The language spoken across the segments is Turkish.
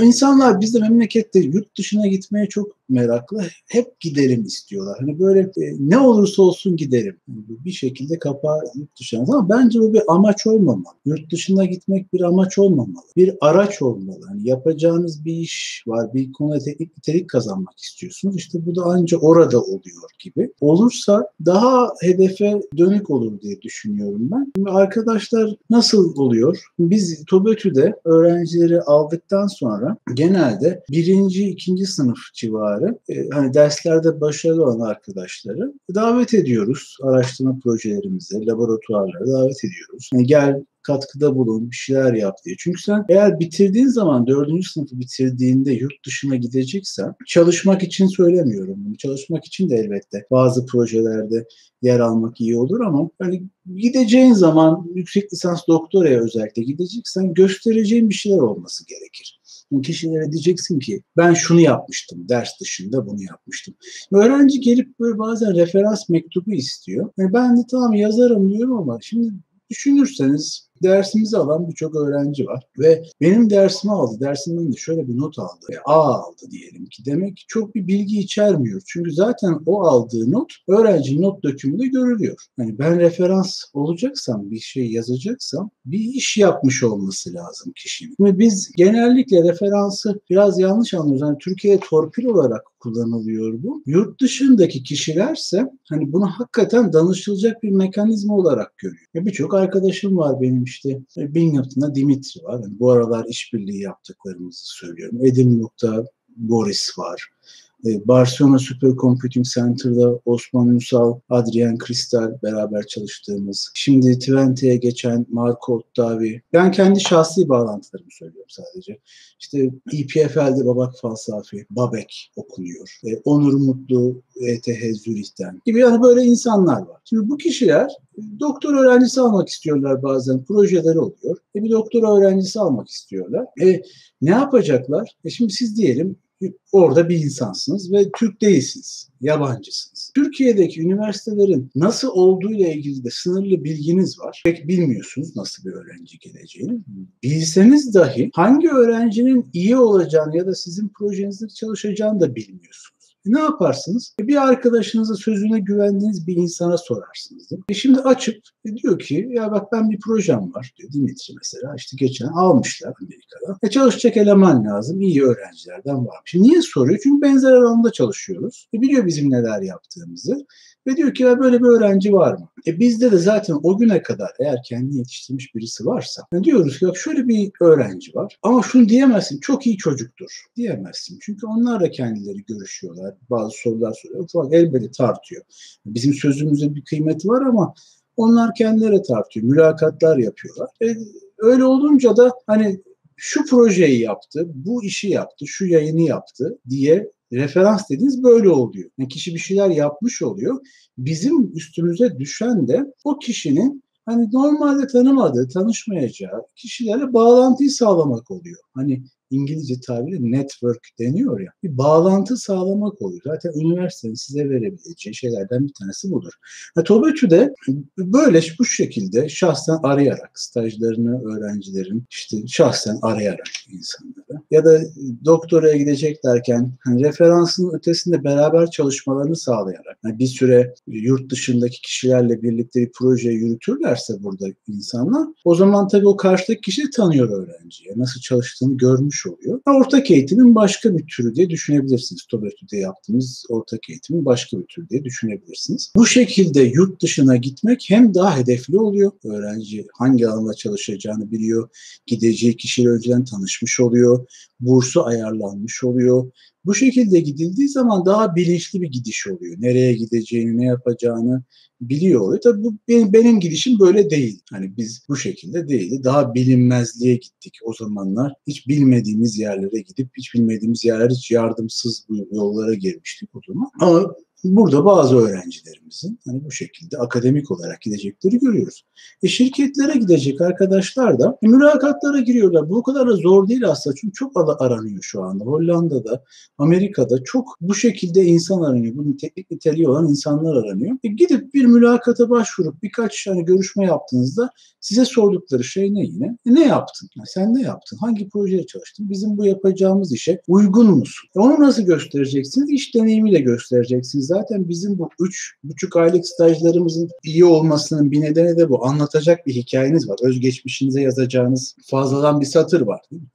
insanlar bizde memlekette yurt dışına gitmeye çok meraklı. Hep giderim istiyorlar. Hani böyle e, ne olursa olsun giderim. bir şekilde kapağı yurt dışına. Ama bence bu bir amaç olmamalı. Yurt dışına gitmek bir amaç olmamalı. Bir araç olmalı. Hani yapacağınız bir iş var. Bir konuda teknik nitelik kazanmak istiyorsunuz. İşte bu da ancak orada oluyor gibi. Olursa daha hedefe dönük olur diye düşünüyorum ben. Şimdi arkadaşlar nasıl oluyor? Biz TOBÖTÜ'de öğrencileri aldıktan sonra genelde birinci, ikinci sınıf civarı e, hani derslerde başarılı olan arkadaşları davet ediyoruz. Araştırma projelerimize, laboratuvarlara davet ediyoruz. Yani gel katkıda bulun, bir şeyler yap diye. Çünkü sen eğer bitirdiğin zaman dördüncü sınıfı bitirdiğinde yurt dışına gideceksen çalışmak için söylemiyorum bunu. Çalışmak için de elbette bazı projelerde yer almak iyi olur ama hani gideceğin zaman yüksek lisans doktoraya özellikle gideceksen göstereceğin bir şeyler olması gerekir. Yani kişilere diyeceksin ki ben şunu yapmıştım, ders dışında bunu yapmıştım. Öğrenci gelip böyle bazen referans mektubu istiyor. Yani ben de tamam yazarım diyorum ama şimdi düşünürseniz dersimizi alan birçok öğrenci var ve benim dersimi aldı. Dersimden de şöyle bir not aldı. A aldı diyelim ki. Demek ki çok bir bilgi içermiyor. Çünkü zaten o aldığı not öğrenci not dökümünde görülüyor. Hani ben referans olacaksam, bir şey yazacaksam bir iş yapmış olması lazım kişinin. Şimdi biz genellikle referansı biraz yanlış anlıyoruz. Yani Türkiye'de torpil olarak kullanılıyor bu. Yurt dışındaki kişilerse hani bunu hakikaten danışılacak bir mekanizma olarak görüyor. Birçok arkadaşım var benim işte Binghamton'da Dimitri var. Yani bu aralar işbirliği yaptıklarımızı söylüyorum. Edinburgh'da Boris var. E, Barcelona Supercomputing Center'da Osman Ünsal, Adrian Kristal beraber çalıştığımız, şimdi Twente'ye geçen Marco Ottavi. Ben kendi şahsi bağlantılarımı söylüyorum sadece. İşte EPFL'de Babak Falsafi, Babek okunuyor. E, Onur Mutlu, ETH Zürih'ten gibi yani böyle insanlar var. Şimdi bu kişiler doktor öğrencisi almak istiyorlar bazen. Projeleri oluyor. E bir doktor öğrencisi almak istiyorlar. E ne yapacaklar? E şimdi siz diyelim orada bir insansınız ve Türk değilsiniz, yabancısınız. Türkiye'deki üniversitelerin nasıl olduğuyla ilgili de sınırlı bilginiz var. Pek bilmiyorsunuz nasıl bir öğrenci geleceğini. Bilseniz dahi hangi öğrencinin iyi olacağını ya da sizin projenizde çalışacağını da bilmiyorsunuz. Ne yaparsınız? E, bir arkadaşınıza sözüne güvendiğiniz bir insana sorarsınız. Değil mi? E şimdi açıp e diyor ki ya bak ben bir projem var diyor Dimitri mesela işte geçen almışlar Amerika'da. E çalışacak eleman lazım iyi öğrencilerden var. Şimdi niye soruyor? Çünkü benzer alanda çalışıyoruz. E biliyor bizim neler yaptığımızı. Ve diyor ki ya böyle bir öğrenci var mı? E bizde de zaten o güne kadar eğer kendi yetiştirmiş birisi varsa yani diyoruz ki bak şöyle bir öğrenci var ama şunu diyemezsin çok iyi çocuktur diyemezsin. Çünkü onlar da kendileri görüşüyorlar. Bazı sorular soruyor. Falan elbette tartıyor. Bizim sözümüzde bir kıymeti var ama onlar kendileri tartıyor. Mülakatlar yapıyorlar. E, öyle olunca da hani şu projeyi yaptı, bu işi yaptı, şu yayını yaptı diye referans dediğiniz böyle oluyor. Yani kişi bir şeyler yapmış oluyor. Bizim üstümüze düşen de o kişinin hani normalde tanımadığı, tanışmayacağı kişilerle bağlantıyı sağlamak oluyor. Hani İngilizce tabiri network deniyor ya. Bir bağlantı sağlamak oluyor. Zaten üniversitenin size verebileceği şeylerden bir tanesi budur. Ha, TOBÖTÜ'de böyle bu şekilde şahsen arayarak stajlarını öğrencilerin işte şahsen arayarak insanları ya da doktoraya gideceklerken hani referansın ötesinde beraber çalışmalarını sağlayarak yani bir süre yurt dışındaki kişilerle birlikte bir proje yürütürlerse burada insanlar o zaman tabii o karşıdaki kişi tanıyor öğrenciye. Nasıl çalıştığını görmüş oluyor. Ortak eğitimin başka bir türü diye düşünebilirsiniz. TOBÖTÜ'de yaptığımız ortak eğitimin başka bir türü diye düşünebilirsiniz. Bu şekilde yurt dışına gitmek hem daha hedefli oluyor. Öğrenci hangi alanda çalışacağını biliyor. Gideceği kişiyle önceden tanışmış oluyor. Bursu ayarlanmış oluyor. Bu şekilde gidildiği zaman daha bilinçli bir gidiş oluyor. Nereye gideceğini, ne yapacağını biliyor oluyor. Tabii bu benim, benim gidişim böyle değil. Hani biz bu şekilde değildi. Daha bilinmezliğe gittik o zamanlar. Hiç bilmediğimiz yerlere gidip hiç bilmediğimiz yerler hiç yardımsız yollara girmiştik o zaman. Ama burada bazı öğrencilerimizin hani bu şekilde akademik olarak gidecekleri görüyoruz. E şirketlere gidecek arkadaşlar da e, mülakatlara giriyorlar. Bu kadar da zor değil aslında çünkü çok aranıyor şu anda. Hollanda'da, Amerika'da çok bu şekilde insan aranıyor. Bunun teknik niteliği olan insanlar aranıyor. E gidip bir mülakata başvurup birkaç hani görüşme yaptığınızda size sordukları şey ne yine? E ne yaptın? Yani sen ne yaptın? Hangi projeye çalıştın? Bizim bu yapacağımız işe uygun musun? E onu nasıl göstereceksiniz? İş deneyimiyle göstereceksiniz. Zaten bizim bu üç buçuk aylık stajlarımızın iyi olmasının bir nedeni de bu. Anlatacak bir hikayeniz var. Özgeçmişinize yazacağınız fazladan bir satır var. Değil mi?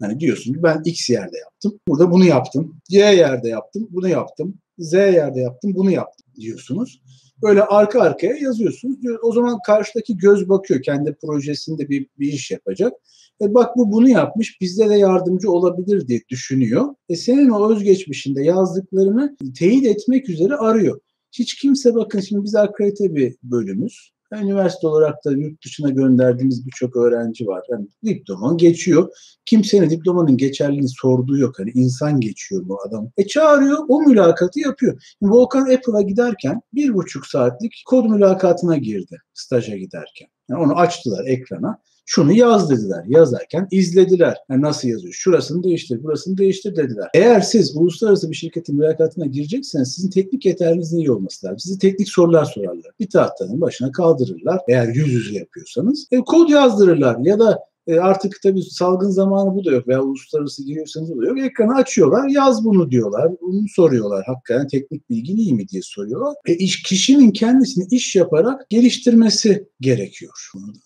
Hani diyorsun ki ben X yerde yaptım. Burada bunu yaptım. Y yerde yaptım. Bunu yaptım. Z yerde yaptım. Bunu yaptım diyorsunuz. Böyle arka arkaya yazıyorsunuz. O zaman karşıdaki göz bakıyor. Kendi projesinde bir, bir iş yapacak. E bak bu bunu yapmış bizde de yardımcı olabilir diye düşünüyor. E senin o özgeçmişinde yazdıklarını teyit etmek üzere arıyor. Hiç kimse bakın şimdi biz akredite bir bölümüz. Üniversite olarak da yurt dışına gönderdiğimiz birçok öğrenci var. Yani diploma geçiyor. Kimsenin diplomanın geçerliliğini sorduğu yok. Hani insan geçiyor bu adam. E çağırıyor, o mülakatı yapıyor. Volkan Apple'a giderken bir buçuk saatlik kod mülakatına girdi staja giderken. Yani onu açtılar ekrana şunu yaz dediler. Yazarken izlediler. Yani nasıl yazıyor? Şurasını değiştir, burasını değiştir dediler. Eğer siz uluslararası bir şirketin mülakatına girecekseniz sizin teknik yeterliliğinizin iyi olması lazım. Sizi teknik sorular sorarlar. Bir tahtanın başına kaldırırlar. Eğer yüz yüze yapıyorsanız. E, kod yazdırırlar ya da e, artık tabii salgın zamanı bu da yok veya uluslararası giriyorsanız bu da yok. Ekranı açıyorlar, yaz bunu diyorlar. Bunu soruyorlar. Hakikaten teknik bilgin iyi mi diye soruyorlar. E, iş, kişinin kendisini iş yaparak geliştirmesi gerekiyor.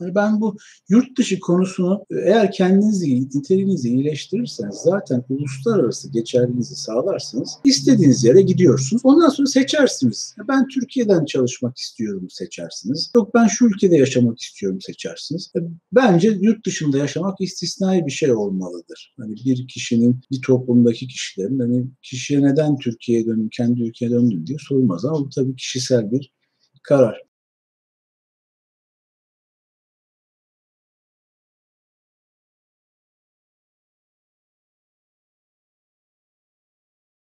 Yani ben bu yurt dışı konusunu e, eğer kendinizi, niteliğinizi iyileştirirseniz zaten uluslararası geçerliliğinizi sağlarsanız istediğiniz yere gidiyorsunuz. Ondan sonra seçersiniz. Ben Türkiye'den çalışmak istiyorum seçersiniz. Yok ben şu ülkede yaşamak istiyorum seçersiniz. E, bence yurt dışında toplumda yaşamak istisnai bir şey olmalıdır. Hani bir kişinin, bir toplumdaki kişilerin hani kişiye neden Türkiye'ye döndüm, kendi ülkeye döndüm diye sorulmaz ama bu tabii kişisel bir karar.